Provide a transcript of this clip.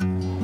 Mm-hmm.